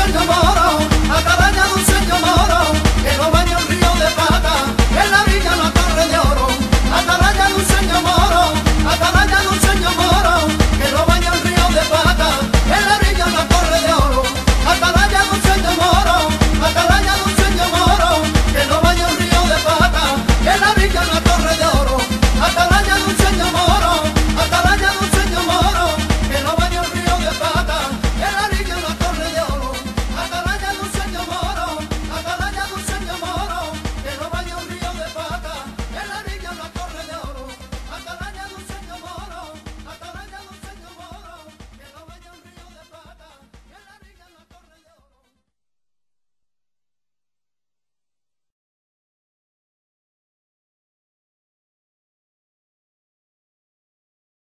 Sandhama